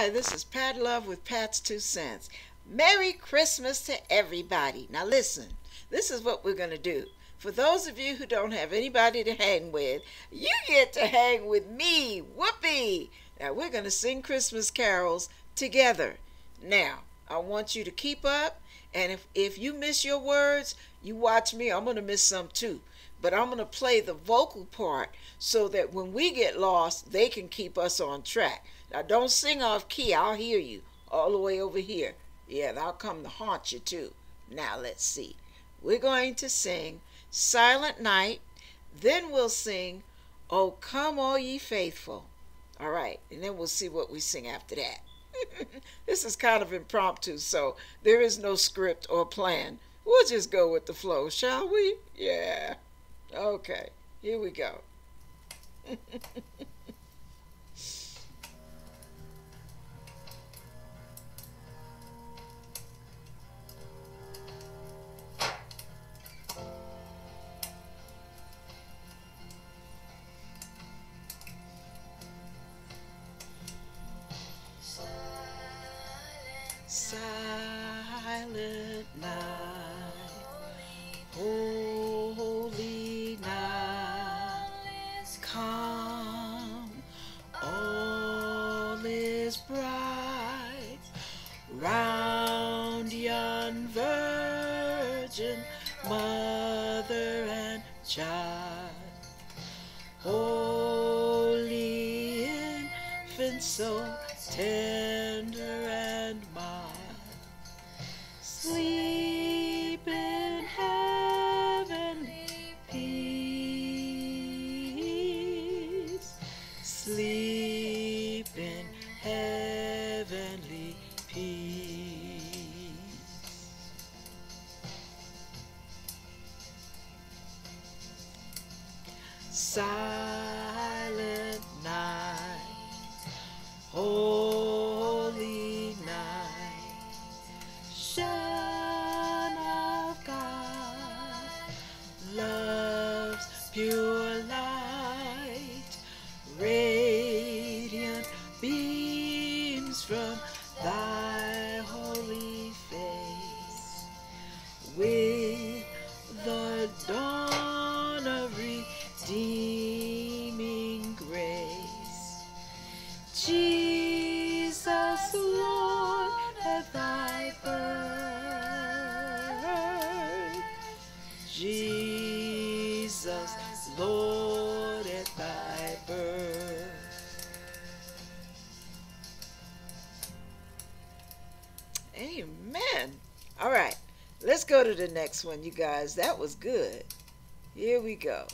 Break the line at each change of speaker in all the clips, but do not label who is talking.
Hi, this is Pat Love with Pat's Two Cents. Merry Christmas to everybody. Now, listen, this is what we're going to do. For those of you who don't have anybody to hang with, you get to hang with me. Whoopee! Now, we're going to sing Christmas carols together. Now, I want you to keep up, and if, if you miss your words, you watch me. I'm going to miss some too. But I'm going to play the vocal part so that when we get lost, they can keep us on track. Now, don't sing off key. I'll hear you all the way over here. Yeah, I'll come to haunt you too. Now, let's see. We're going to sing Silent Night. Then we'll sing Oh Come All Ye Faithful. All right, and then we'll see what we sing after that. this is kind of impromptu, so there is no script or plan. We'll just go with the flow, shall we? Yeah. Okay, here we go. so tender and mild. Sleep Son Jesus, Lord, at thy birth. Amen. All right, let's go to the next one, you guys. That was good. Here we go.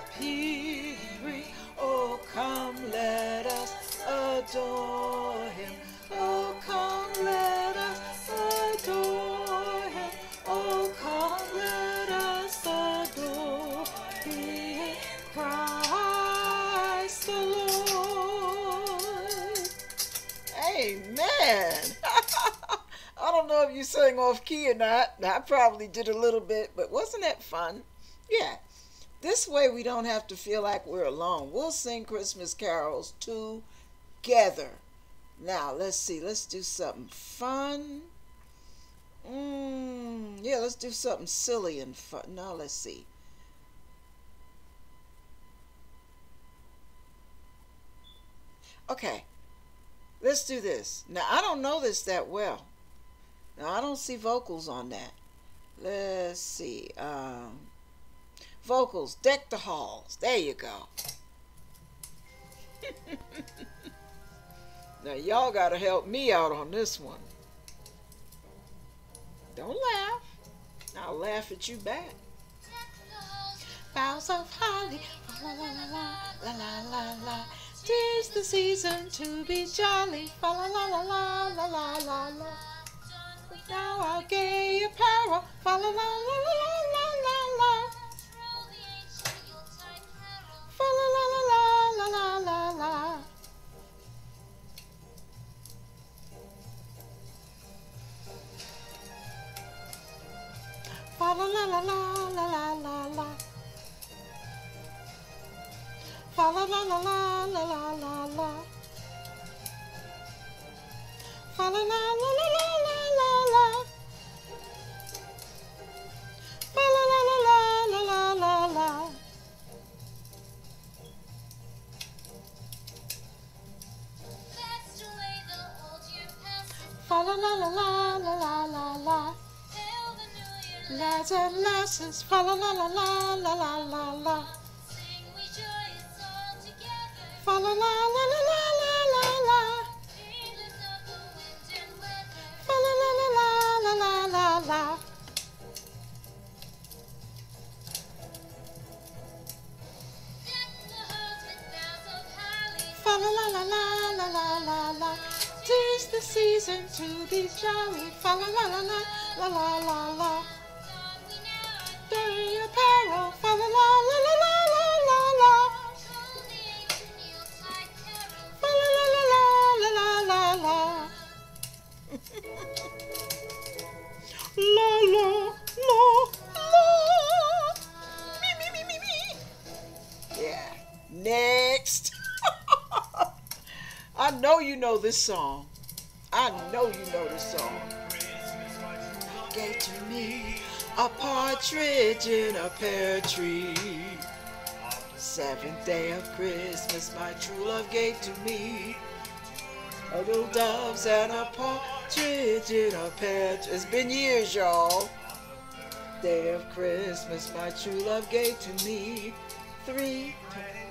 appearing. Oh, come, let us adore him. Oh, come, let us adore him. Oh, come, let us adore him. Christ the Lord. Amen. I don't know if you sang off key or not. I probably did a little bit, but wasn't that fun? Yeah, this way we don't have to feel like we're alone. We'll sing Christmas carols together. Now, let's see. Let's do something fun. Mm, yeah, let's do something silly and fun. Now, let's see. Okay, let's do this. Now, I don't know this that well. Now, I don't see vocals on that. Let's see. Um, vocals, deck the halls. There you go. now, y'all got to help me out on this one. Don't laugh. I'll laugh at you back. Boughs of holly, la la la la la la la la. Tis the season to be jolly, la la la la la la la la. Now our gay apparel, la la la la la la. La la la. Fa la la la la la la la. Fa la la la la la la la la. Fa la la la la la la la La la la la la la la la. Lads and lasses, fa la la la la la la la la. Season to be jolly. Fa la la la la la la la la. Day apparel. Fa la la la la la la la la. Fa la la la la la la la la. La la la la. Me me me me me. Yeah. Next. I know you know this song. I know you know this song. Gave to me a partridge in a pear tree. Seventh day of Christmas, my true love gave to me. A little doves and a partridge in a pear tree. It's been years, y'all. Day of Christmas, my true love gave to me. Three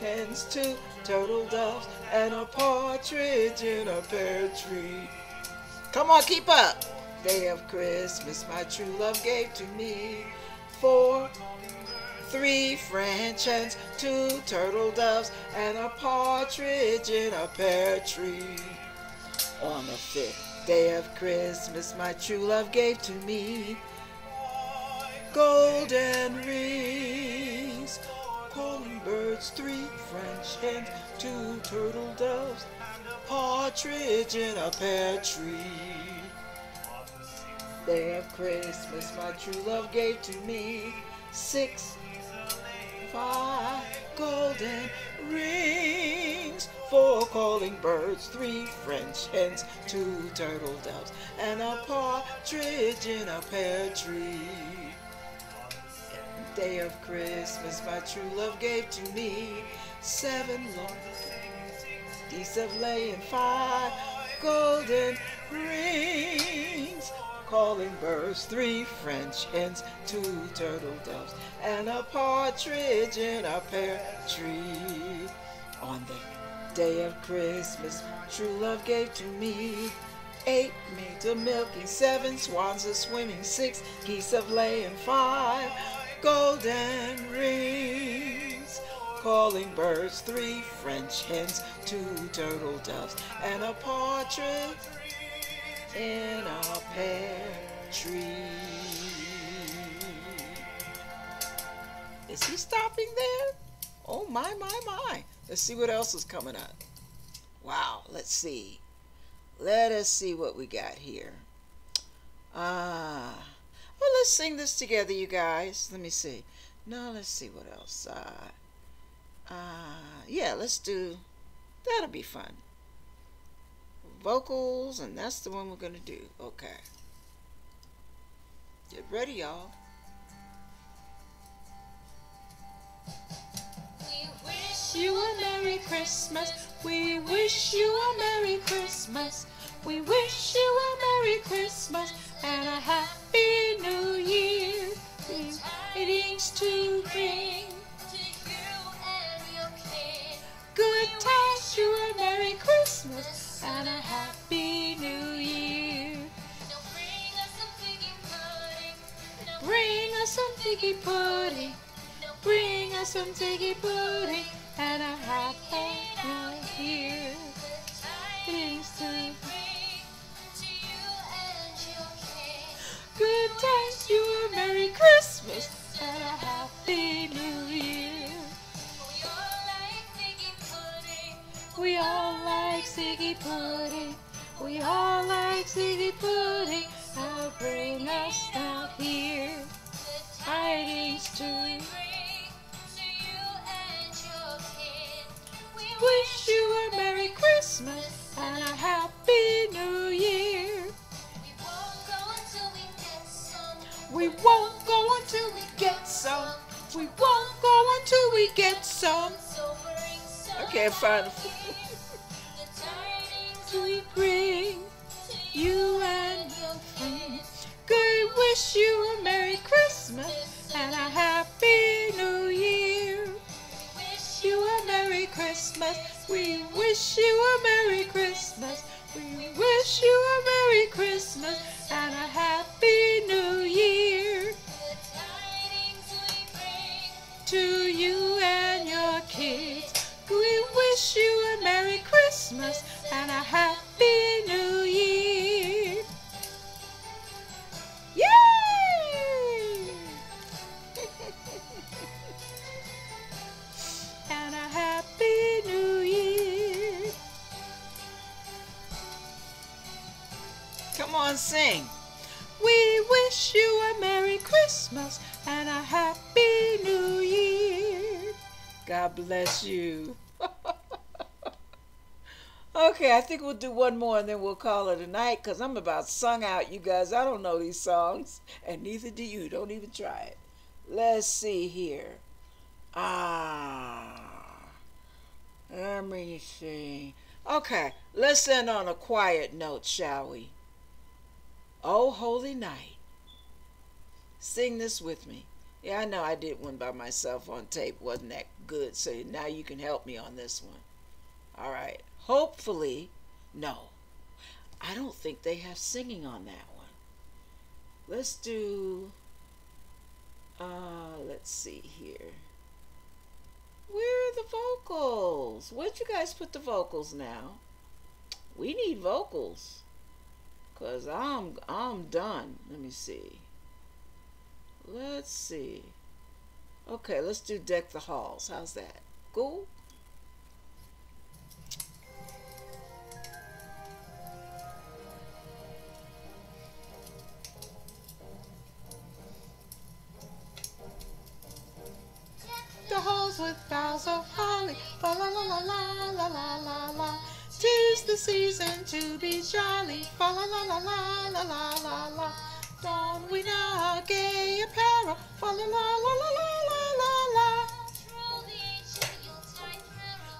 hens, two turtle doves, and a partridge in a pear tree. Come on, keep up. Day of Christmas, my true love gave to me. Four, three French hens, two turtle doves, and a partridge in a pear tree. On the fifth day of Christmas, my true love gave to me golden rings, calling birds, three French hens, two turtle doves, partridge in a pear tree. Day of Christmas, my true love gave to me six, five golden rings, four calling birds, three French hens, two turtle doves, and a partridge in a pear tree. Day of Christmas, my true love gave to me seven long geese of laying five golden rings, calling birds, three French hens, two turtle doves, and a partridge in a pear tree. On the day of Christmas, true love gave to me eight maids of milking, seven swans a swimming, six geese of laying, five golden rings, calling birds, three French hens, two turtle doves, and a partridge in a pear tree. Is he stopping there? Oh my, my, my. Let's see what else is coming up. Wow, let's see. Let us see what we got here. Ah, well, let's sing this together, you guys. Let me see. No, let's see what else. Uh, uh, yeah, let's do, that'll be fun. Vocals, and that's the one we're going to do. Okay. Get ready, y'all.
We wish you a Merry Christmas. We wish you a Merry Christmas. We wish you a Merry Christmas and a Happy New Year. Greetings to bring Good times, you a Merry Christmas and a Happy New Year. bring us some figgy pudding. bring us some figgy pudding. Bring us some figgy pudding and a happy new year. We won't go until we get some. We won't go until we get some.
The.
The we bring you and your friends. Good wish you a Merry Christmas and a Happy New Year. Wish you a Merry Christmas. We wish you a Merry you and your kids. We wish you a Merry Christmas and a Happy New Year. Yay! and a Happy New Year.
Come on, sing. Bless you. okay, I think we'll do one more and then we'll call it a night because I'm about sung out, you guys. I don't know these songs, and neither do you. Don't even try it. Let's see here. Ah. Let me see. Okay, let's end on a quiet note, shall we? Oh, holy night. Sing this with me. Yeah, I know I did one by myself on tape. Wasn't that good? So now you can help me on this one. All right. Hopefully, no. I don't think they have singing on that one. Let's do, uh, let's see here. Where are the vocals? Where'd you guys put the vocals now? We need vocals. Cause I'm I'm done. Let me see. Let's see. Okay, let's do Deck the Halls. How's that? Cool?
The halls with boughs of holly, fa la la la la la la la la. Tis the season to be jolly, fa la la la la la la la la. Don we now gay apparel, fa la la la la la la la la.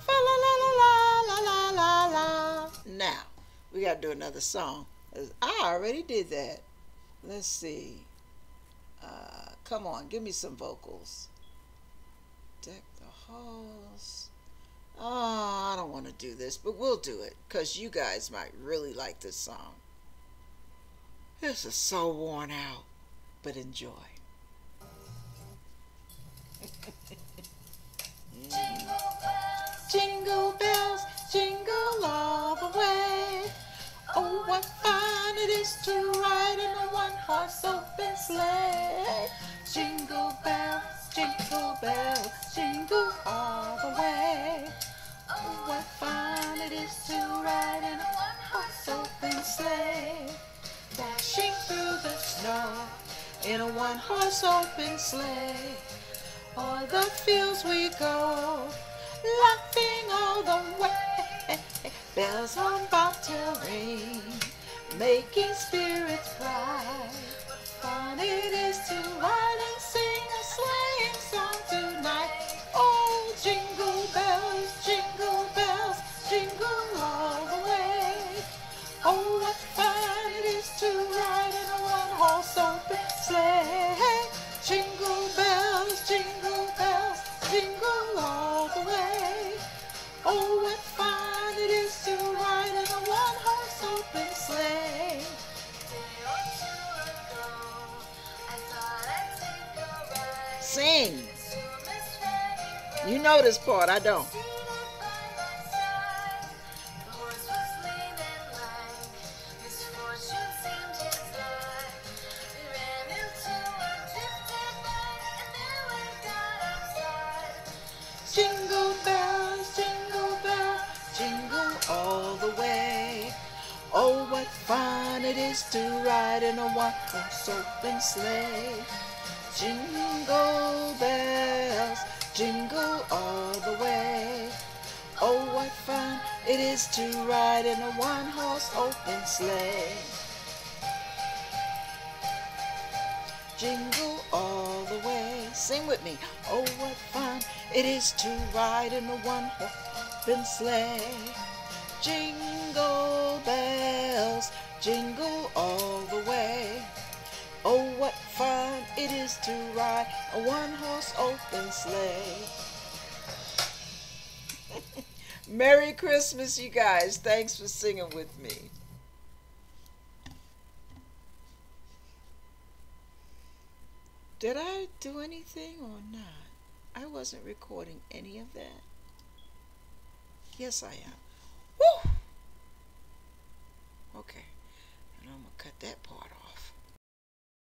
Fa la la la la la la la la.
Now, we got to do another song. I already did that. Let's see. Uh, come on, give me some vocals. Deck the halls. Oh, I don't want to do this, but we'll do it because you guys might really like this song. This is so worn out, but enjoy. Jingle bells, jingle all the way. Oh, what fun it is to ride in a one-horse open sleigh. Jingle bells, jingle bells, jingle all the way. Oh, what fun it is to ride in a one-horse open sleigh. Dashing through the snow in a one-horse open sleigh. O'er the fields we go, laughing all the way. Bells on bobtail ring, making spirits bright. Fun it is
to ride know this part, I don't.
Jingle bells, jingle bells, jingle all the way. Oh, what fun it is to ride in a one-horse open sleigh. Jingle bells, jingle all the way. Oh, what fun it is to ride in a one-horse open sleigh. Jingle all the way. Sing with me. Oh, what fun it is to ride in a one-horse open sleigh. Jingle bells, jingle a one-horse open sleigh.
Merry Christmas, you guys. Thanks for singing with me. Did I do anything or not? I wasn't recording any of that. Yes, I am. Woo! Okay. And I'm going to cut that part off.